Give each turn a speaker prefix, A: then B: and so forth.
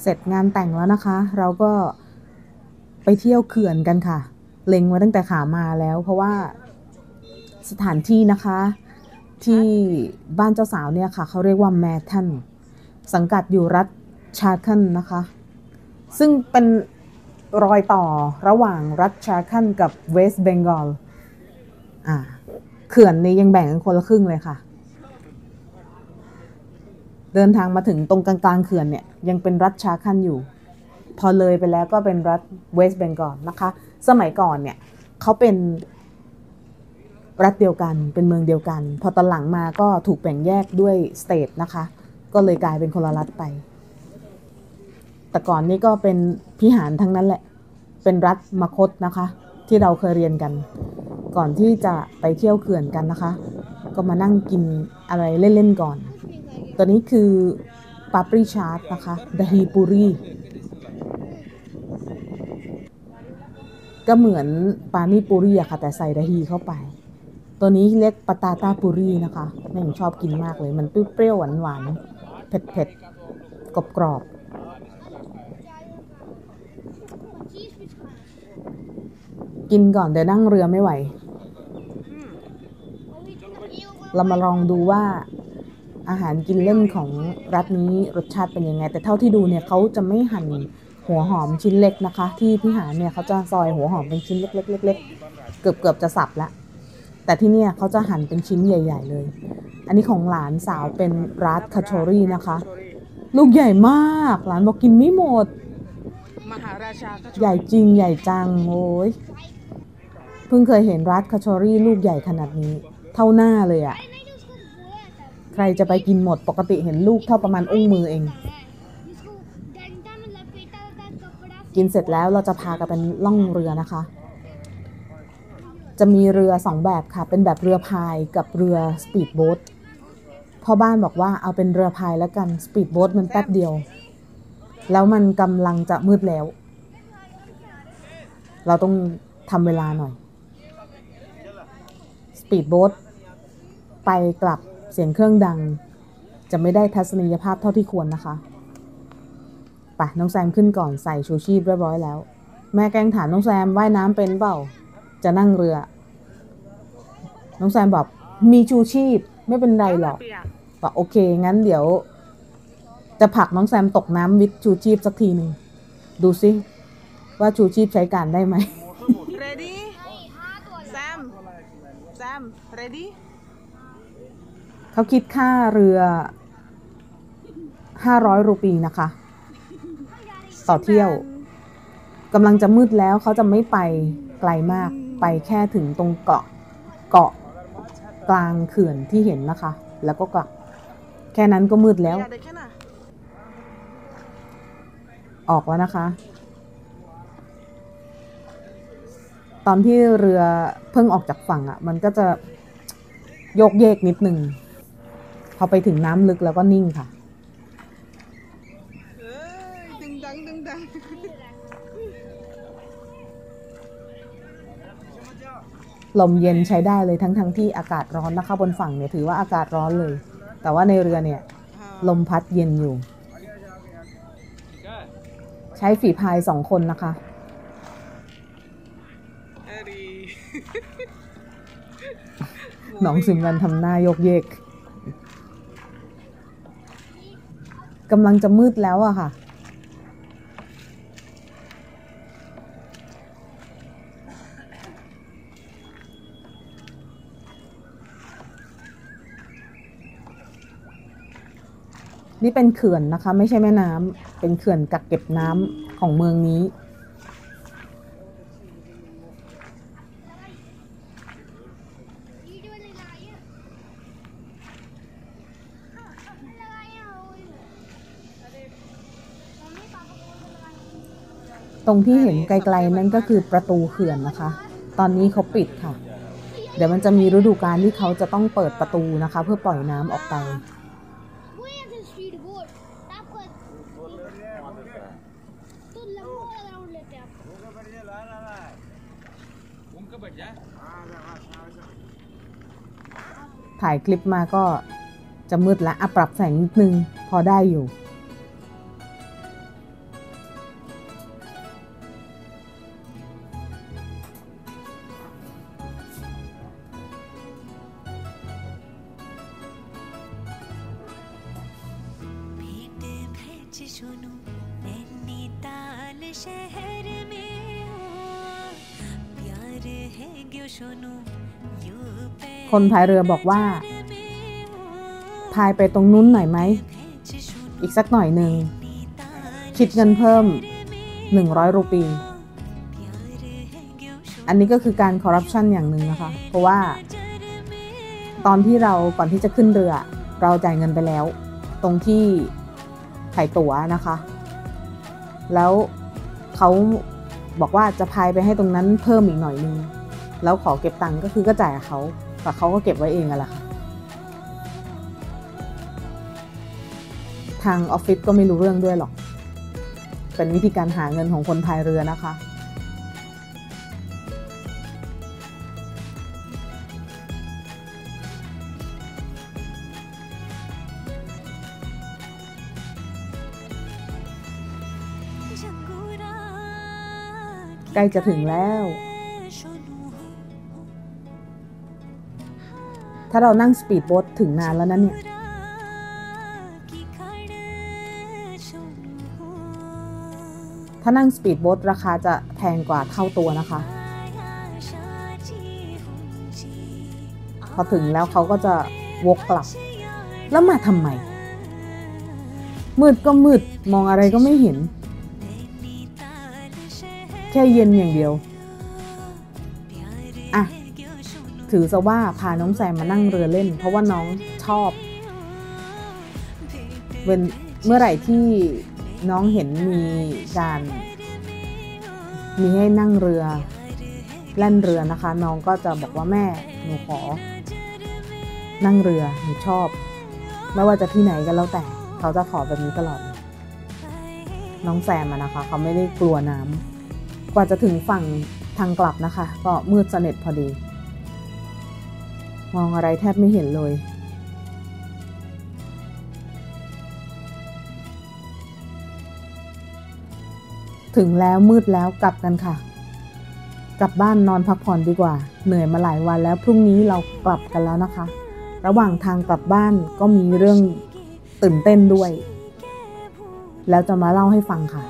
A: เสร็จงานแต่งแล้วนะคะ เราก็ไปเที่ยวเขื่อนกันค่ะ เล็งไว้ตั้งแต่ขามาแล้ว เพราะว่าสถานที่นะคะ ที่บ้านเจ้าสาวเนี่ยค่ะ เขาเรียกว่าแมทันสังกัดอยู่รัฐชาคันนะคะ ซึ่งเป็นรอยต่อระหว่างรัฐชาคันกับเวสต์เบงกอลอ่าเขื่อนนี้ยังแบ่งกันคนละครึ่งเลยค่ะ เดินทางมาถึงตรงกลางๆเขื่อนเนี่ยยังเป็นรัฐชาคันอยู่ พอเลยไปแล้วก็เป็นรัฐเวสต์เบงกอลนะคะ สมัยก่อนเนี่ยเขาเป็นรัฐเดียวกันเป็นเมืองเดียวกัน พอตอนหลังมาก็ถูกแบ่งแยกด้วยสเตทนะคะ ก็เลยกลายเป็นคนละรัฐไป แต่ก่อนนี่ก็เป็นพิหารทั้งนั้นแหละ เป็นรัฐมคตนะคะ ที่เราเคยเรียนกัน ก่อนที่จะไปเที่ยวเขื่อนกันนะคะ ก็มานั่งกินอะไรเล่นๆก่อน ตัวนี้คือปาปริชาร์ตนะคะดาฮีปูรีก็เหมือนปานีปูรีอะค่ะ แต่ใส่ดาฮีเข้าไป ตัวนี้เรียกปาตาตาปูรีนะคะแม่งชอบกินมากเลย มันเปรี้ยวๆหวานๆเผ็ดๆกรอบๆกินก่อนเดี๋ยวนั่งเรือไม่ไหว เรามาลองดูว่า อาหารกินเล่นของรัฐนี้รสชาติเป็นยังไง แต่เท่าที่ดูเนี่ยเขาจะไม่หั่นหัวหอมชิ้นเล็กนะคะ ที่พิหารเนี่ยเขาจะซอยหัวหอมเป็นชิ้นเล็กๆๆๆเกือบเกือบจะสับละแต่ที่เนี่ยเขาจะหั่นเป็นชิ้นใหญ่ ๆ เลย อันนี้ของหลานสาวเป็นรัสคาโชรี่นะคะ ลูกใหญ่มากหลานบอกกินไม่หมด
B: มหาราชา
A: ใหญ่จริงใหญ่จังโอ้ยเพิ่งเคยเห็น Raj Kachori ลูกใหญ่ขนาดนี้ เท่าหน้าเลยอะ ใครจะไปกินหมดปกติเห็นลูกเท่าประมาณอุ้งมือเอง กินเสร็จแล้วเราจะพากันเป็นล่องเรือนะคะ จะมีเรือสองแบบค่ะ เป็นแบบเรือพายกับเรือสปีดโบ๊ทพ่อบ้านบอกว่าเอาเป็นเรือพายแล้วกันสปีดโบ๊ทมันแป๊บเดียว แล้วมันกำลังจะมืดแล้ว เราต้องทำเวลาหน่อย สปีดโบ๊ทไปกลับ เสียงเครื่องดัง จะไม่ได้ทัศนียภาพเท่าที่ควรนะคะไปน้องแซมขึ้นก่อนใส่ชูชีพเรียบร้อยแล้ว แม่แกล้งถามน้องแซมว่ายน้ำเป็นเปล่า จะนั่งเรือ น้องแซมบอกมีชูชีพไม่เป็นไรหรอก
B: เปียก
A: บอกโอเค งั้นเดี๋ยว จะผลักน้องแซมตกน้ำวิดชูชีพสักทีหนึ่งดูซิว่าชูชีพใช้การได้ไหม
B: ready แซมแซม ready
A: เขาคิดค่าเรือ500รูปีนะคะ ต่อเที่ยวกำลังจะมืดแล้วเขาจะไม่ไปไกลมากไปแค่ถึงตรงเกาะเกาะกลางเขื่อนที่เห็นนะคะ แล้วก็กลับแค่นั้นก็มืดแล้ว
B: อ
A: ออกแล้วนะคะ ตอนที่เรือเพิ่งออกจากฝั่งอะ่ะ มันก็จะโยกเยกนิดนึง พอไปถึงน้ำลึกแล้วก็นิ่งค่ะ
B: เอ้ยดึงดังดึงดัง
A: ลมเย็นใช้ได้เลยทั้งทั้งที่อากาศร้อนนะคะบนฝั่งเนี่ยถือว่าอากาศร้อนเลย แต่ว่าในเรือเนี่ย ลมพัดเย็นอยู่ ใช้ฝีพายสองคนนะคะ
B: เอรี
A: หนองสิมรันทำหน้าโยกเยก กำลังจะมืดแล้วอะค่ะ นี่เป็นเขื่อนนะคะ ไม่ใช่แม่น้ำเป็นเขื่อนกักเก็บน้ำของเมืองนี้ ตรงที่เห็นไกลๆนั่นก็คือประตูเขื่อนนะคะ ตอนนี้เขาปิดค่ะ เดี๋ยวมันจะมีฤดูกาลที่เขาจะต้องเปิดประตูนะคะ เพื่อปล่อยน้ำออกไป ถ่ายคลิปมาก็จะมืดละอะปรับแสงนิดนึง พอได้อยู่
C: सुनो नैनीताल शहर में हो प्यार है क्यों सुनो यू पे
A: คนพายเรือบอกว่า พายไปตรงนู้นหน่อยไหม อีกสักหน่อยหนึ่ง คิดเงินเพิ่ม 100 รูปี อันนี้ก็คือการคอร์รัปชันอย่างหนึ่งนะคะ เพราะว่า ตอนที่เราก่อนที่จะขึ้นเรือ เราจ่ายเงินไปแล้ว ตรงที่ข ายตั๋วนะคะ แล้วเขาบอกว่าจะพายไปให้ตรงนั้นเพิ่มอีกหน่อยนึง แล้วขอเก็บตังค์ก็คือก็จ่ายเขาแต่เขาก็เก็บไว้เองอะแหละค่ะทางออฟฟิศก็ไม่รู้เรื่องด้วยหรอก เป็นวิธีการหาเงินของคนพายเรือนะคะ ใกล้จะถึงแล้ว ถ้าเรานั่งสปีดโบ๊ทถึงนานแล้วนะเนี่ย ถ้านั่งสปีดโบ๊ทราคาจะแพงกว่าเท่าตัวนะคะ พอถึงแล้วเขาก็จะวกกลับ แล้วมาทำไม มืดก็มืด มองอะไรก็ไม่เห็น แค่เย็นอย่างเดียว อะ ถือซะว่าพาน้องแซมมานั่งเรือเล่น เพราะว่าน้องชอบเวนเมื่อไหร่ที่น้องเห็นมีการ มีให้นั่งเรือแล่นเรือนะคะ น้องก็จะบอกว่าแม่หนูขอ นั่งเรือหนูชอบ ไม่ว่าจะที่ไหนก็แล้วแต่ เขาจะขอแบบนี้ตลอด น้องแซมอะนะคะ เขาไม่ได้กลัวน้ำ กว่าจะถึงฝั่งทางกลับนะคะ ก็มืดสนิทพอดี มองอะไรแทบไม่เห็นเลย ถึงแล้วมืดแล้วกลับกันค่ะ กลับบ้านนอนพักผ่อนดีกว่า เหนื่อยมาหลายวันแล้วพรุ่งนี้เรากลับกันแล้วนะคะ ระหว่างทางกลับบ้านก็มีเรื่องตื่นเต้นด้วย แล้วจะมาเล่าให้ฟังค่ะ